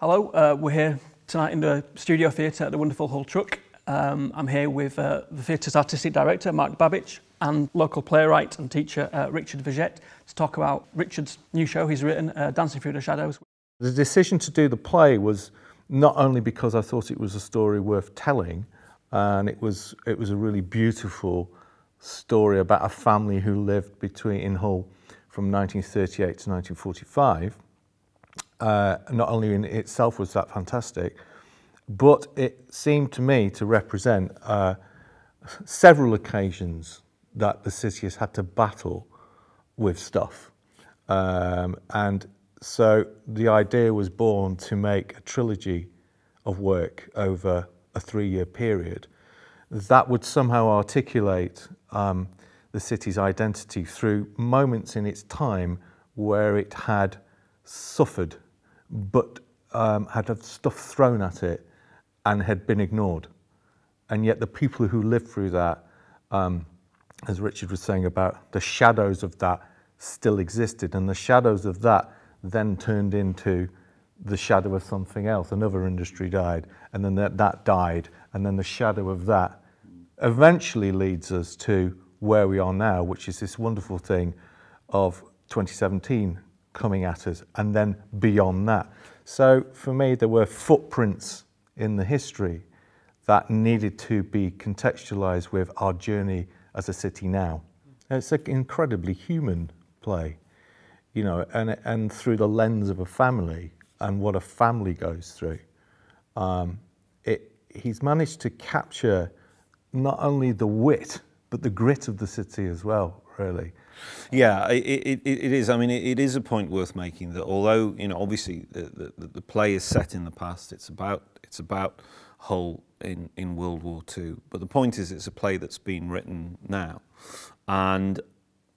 Hello, uh, we're here tonight in the studio theatre at the wonderful Hull Truck. Um, I'm here with uh, the theatre's artistic director, Mark Babych, and local playwright and teacher, uh, Richard Vergette, to talk about Richard's new show he's written, uh, Dancing Through the Shadows. The decision to do the play was not only because I thought it was a story worth telling, and it was, it was a really beautiful story about a family who lived between in Hull from 1938 to 1945. Uh, not only in itself was that fantastic, but it seemed to me to represent uh, several occasions that the city has had to battle with stuff. Um, and so the idea was born to make a trilogy of work over a three-year period that would somehow articulate um, the city's identity through moments in its time where it had suffered but um, had had stuff thrown at it and had been ignored. And yet the people who lived through that, um, as Richard was saying about the shadows of that still existed and the shadows of that then turned into the shadow of something else. Another industry died and then that, that died and then the shadow of that eventually leads us to where we are now, which is this wonderful thing of 2017 coming at us and then beyond that. So for me, there were footprints in the history that needed to be contextualized with our journey as a city now. It's an incredibly human play, you know, and, and through the lens of a family and what a family goes through. Um, it, he's managed to capture not only the wit, but the grit of the city as well, really. Yeah, it, it, it is. I mean, it, it is a point worth making that although, you know, obviously the, the, the play is set in the past, it's about, it's about Hull in, in World War II. But the point is it's a play that's been written now. And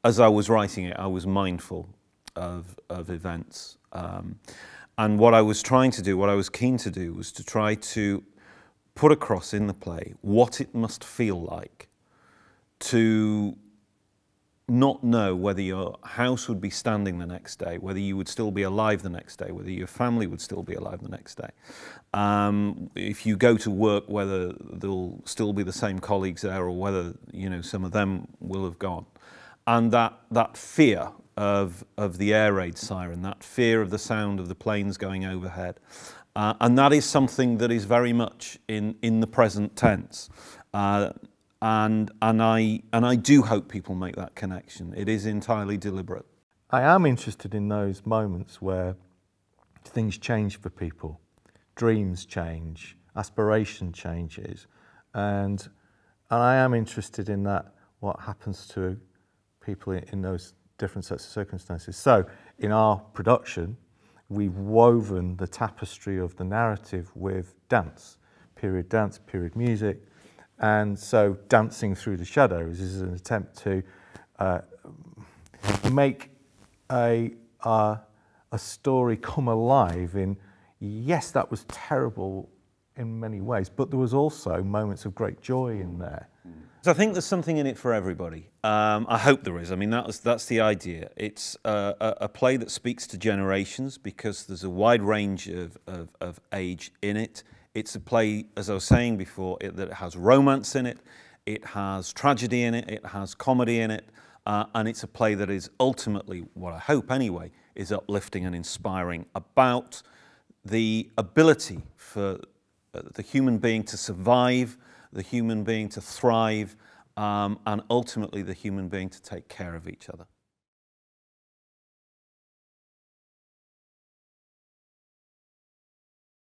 as I was writing it, I was mindful of, of events. Um, and what I was trying to do, what I was keen to do, was to try to put across in the play what it must feel like to not know whether your house would be standing the next day, whether you would still be alive the next day, whether your family would still be alive the next day. Um, if you go to work, whether there'll still be the same colleagues there or whether you know some of them will have gone. And that, that fear of, of the air raid siren, that fear of the sound of the planes going overhead, uh, and that is something that is very much in, in the present tense. Uh, and, and, I, and I do hope people make that connection. It is entirely deliberate. I am interested in those moments where things change for people, dreams change, aspiration changes, and, and I am interested in that, what happens to people in, in those different sets of circumstances. So in our production, we've woven the tapestry of the narrative with dance, period dance, period music. And so Dancing Through the Shadows is an attempt to uh, make a, uh, a story come alive in, yes, that was terrible in many ways, but there was also moments of great joy in there. So I think there's something in it for everybody. Um, I hope there is. I mean, that was, that's the idea. It's a, a, a, play that speaks to generations because there's a wide range of, of, of age in it. It's a play, as I was saying before, it, that has romance in it, it has tragedy in it, it has comedy in it, uh, and it's a play that is ultimately, what I hope anyway, is uplifting and inspiring about the ability for uh, the human being to survive the human being to thrive, um, and ultimately the human being to take care of each other.